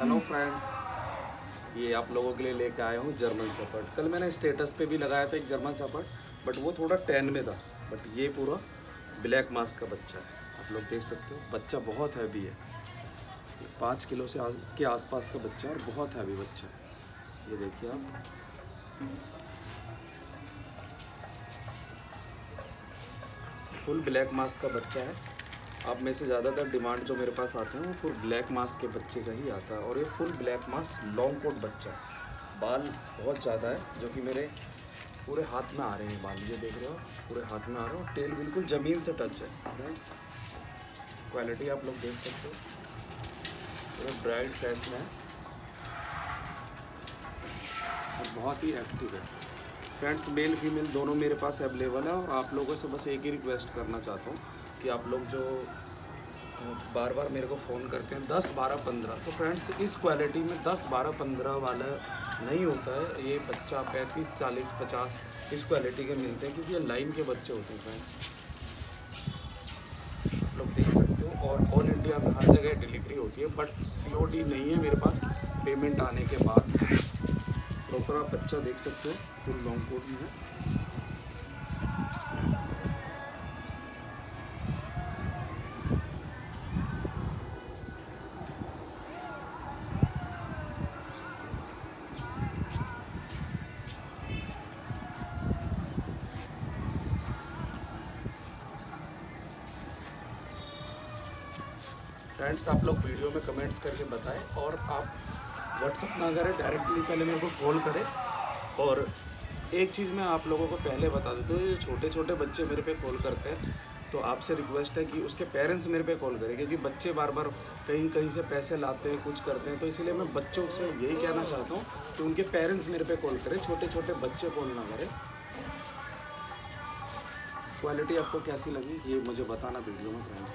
Hello friends ये आप लोगों के लिए लेके आया हूँ जर्मन सपर्ट कल मैंने स्टेटस पे भी लगाया था एक जर्मन सपर्ट बट वो थोड़ा टेन में था. बट ये पूरा ब्लैक मास्क का बच्चा है. आप लोग देख सकते हो बच्चा बहुत हैवी है. पाँच किलो से आस, के आसपास का बच्चा और बहुत हैवी बच्चा है. ये देखिए आप. फुल ब्लैक मास्क का बच्चा है. आप में से ज़्यादातर डिमांड जो मेरे पास आते हैं, वो फुल ब्लैक मास्क के बच्चे का ही आता है। और ये full black mask long coat बच्चा बाल बहुत ज़्यादा है, जो कि मेरे पूरे हाथ में आ रहे हैं बाल। ये देख रहे हो, पूरे हाथ में आ रहे हो। टेल बिल्कुल ज़मीन से टच है। फ्रेंड्स क्वालिटी आप लोग देख सकते हो। पूरे ब्राइट फ्रेश में है। और बहुत ही एक्टिव है। फ्रेंड्स, मेल, फीमेल दोनों मेरे पास अवेलेबल है और आप लोगों से बस एक ही रिक्वेस्ट करना चाहता हूँ कि आप लोग जो बार बार मेरे को फ़ोन करते हैं, दस बारह पंद्रह। तो फ्रेंड्स, इस क्वालिटी में दस बारह पंद्रह वाला नहीं होता है। ये बच्चा पैंतीस, चालीस, पचास इस क्वालिटी के मिलते हैं क्योंकि ये लाइन के बच्चे होते हैं फ्रेंड्स। आप लोग देख सकते हो और ऑल इंडिया में हर जगह डिलीवरी होती है बट सीओडी नहीं है मेरे पास। पेमेंट आने के बाद। प्रॉपर आप बच्चा देख सकते हो फुल लॉन्ग कोट में है। फ्रेंड्स आप लोग वीडियो में कमेंट्स करके बताएँ और आप व्हाट्सअप ना करें डायरेक्टली पहले मेरे को कॉल करें। और एक चीज़ मैं आप लोगों को पहले बता देता हूँ, ये छोटे छोटे बच्चे मेरे पे कॉल करते हैं तो आपसे रिक्वेस्ट है कि उसके पेरेंट्स मेरे पे कॉल करें, क्योंकि बच्चे बार बार कहीं कहीं से पैसे लाते हैं, कुछ करते हैं तो इसीलिए मैं बच्चों से यही कहना चाहता हूँ कि उनके पेरेंट्स मेरे पे कॉल करें छोटे छोटे बच्चे कॉल ना करें। क्वालिटी आपको कैसी लगी, ये मुझे बताना वीडियो में फ्रेंड्स